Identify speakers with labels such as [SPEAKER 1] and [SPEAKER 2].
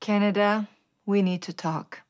[SPEAKER 1] Canada, we need to talk.